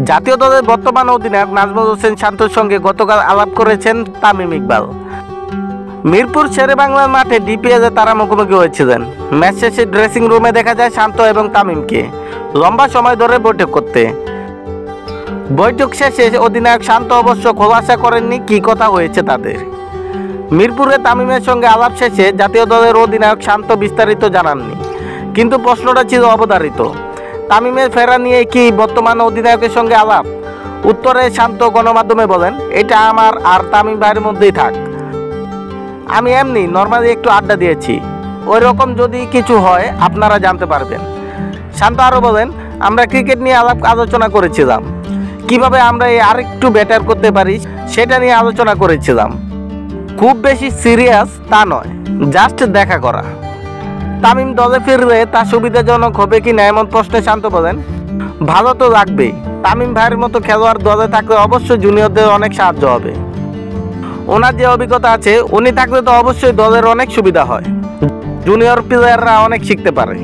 জাতীয় দলের বর্তমান অধিনায়ক নাজমুল হোসেন শান্তর সঙ্গে গতকাল আলাপ করেছেন তামিম ইকবাল। মিরপুর শেরে বাংলার মাঠে ডিপিএসে তারা মুখোমুখি হয়েছিলেন। ম্যাচ শেষে ড্রেসিং রুমে দেখা যায় শান্ত এবং তামিমকে। লম্বা সময় ধরে বৈঠক করতে। বৈঠক শেষে অধিনায়ক শান্ত অবশ্য খোলাসা করেননি, কী কথা হয়েছে তাদের। মিরপুরে তামিমের সঙ্গে আলাপ শেষে জাতীয় দলের অধিনায়ক শান্ত বিস্তারিত জানাননি। কিন্তু প্রশ্নটা ছিল অবধারিত। তামিমের ফেরা নিয়ে কি বর্তমান অধিনায়কের সঙ্গে আলাপ? উত্তরে শান্ত গণমাধ্যমে বলেন, এটা আমার আর তামিম ভাইয়ের মধ্যেই থাক। আমি এমনি নর্মালি একটু আড্ডা দিয়েছি। ওই রকম যদি কিছু হয়, আপনারা জানতে পারবেন। শান্ত আরও বলেন, আমরা ক্রিকেট নিয়ে আলাপ আলোচনা করেছিলাম। কীভাবে আমরা এই আরেকটু বেটার করতে পারি, সেটা নিয়ে আলোচনা করেছিলাম। খুব বেশি সিরিয়াস তা নয় জাস্ট দেখা করা। তামিম দলে ফিরলে তা সুবিধাজনক হবে কি না এমন প্রশ্নে শান্ত বলেন। ভালো তো লাগবেই তামিম ভাইয়ের মতো খেলোয়াড় দলে থাকলে অবশ্যই জুনিয়রদের অনেক সাহায্য হবে। ওনার যে অভিজ্ঞতা আছে, উনি থাকলে তো অবশ্যই দলের অনেক সুবিধা হয়। জুনিয়র প্লেয়াররা অনেক শিখতে পারে।